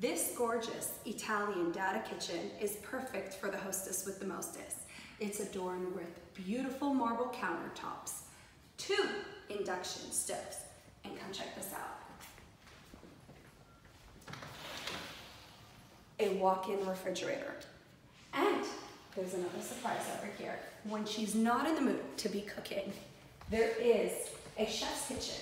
This gorgeous Italian Dada kitchen is perfect for the hostess with the mostest. It's adorned with beautiful marble countertops, two induction stoves, and come check this out. A walk-in refrigerator. And there's another surprise over here. When she's not in the mood to be cooking, there is a chef's kitchen